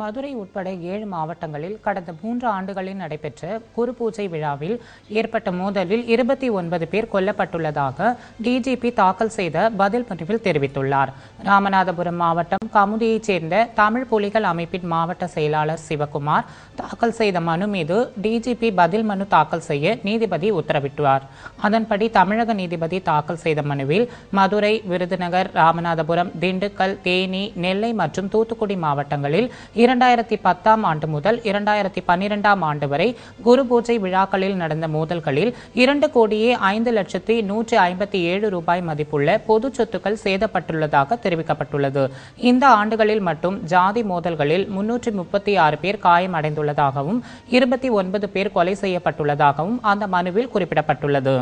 மதுரை உட்பட ஏழு மாவட்டங்களில் கடந்த மூன்று ஆண்டுகளில் நடைபெற்ற குரு பூஜை விழாவில் ஏற்பட்ட மோதலில் இருபத்தி ஒன்பது பேர் கொல்லப்பட்டுள்ளதாக டிஜிபி தாக்கல் செய்த பதில் பதிவில் தெரிவித்துள்ளார். ராமநாதபுரம் மாவட்டம் கமுதியைச் சேர்ந்த தமிழ் புலிகள் அமைப்பின் மாவட்ட செயலாளர் சிவகுமார் தாக்கல் செய்த மனு மீது டிஜிபி பதில் மனு தாக்கல் செய்ய நீதிபதி உத்தரவிட்டார் அதன்படி தமிழக நீதிபதி தாக்கல் செய்த மனுவில் மதுரை விருதுநகர் ராமநாதபுரம் திண்டுக்கல் தேனி நெல்லை மற்றும் தூத்துக்குடி மாவட்டங்களில் இரண்டாயிரத்தி பத்தாம் ஆண்டு முதல் இரண்டாயிரத்தி பன்னிரெண்டாம் ஆண்டு வரை குரு பூஜை விழாக்களில் நடந்த மோதல்களில் இரண்டு கோடியே ஐந்து லட்சத்தி நூற்றி ஐம்பத்தி ஏழு ரூபாய் மதிப்புள்ள பொது சொத்துக்கள் சேதப்பட்டுள்ளதாக தெரிவிக்கப்பட்டுள்ளது. இந்த ஆண்டுகளில் மட்டும் ஜாதி மோதல்களில் முன்னூற்றி முப்பத்தி ஆறு பேர் காயமடைந்துள்ளதாகவும் இருபத்தி ஒன்பது பேர் கொலை செய்யப்பட்டுள்ளதாகவும் அந்த மனுவில் குறிப்பிடப்பட்டுள்ளது.